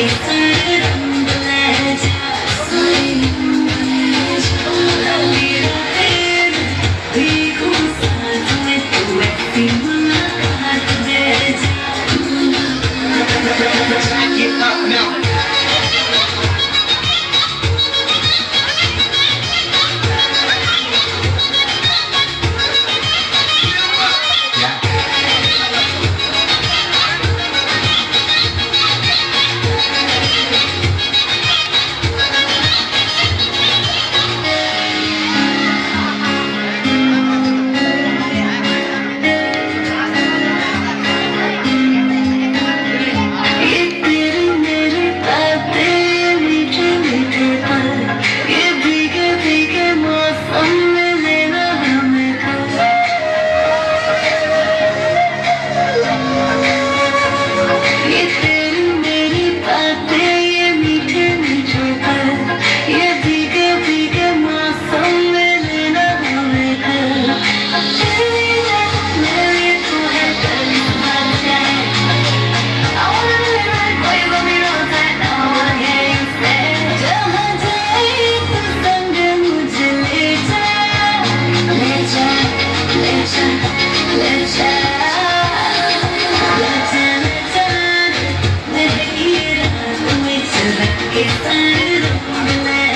It's It's the little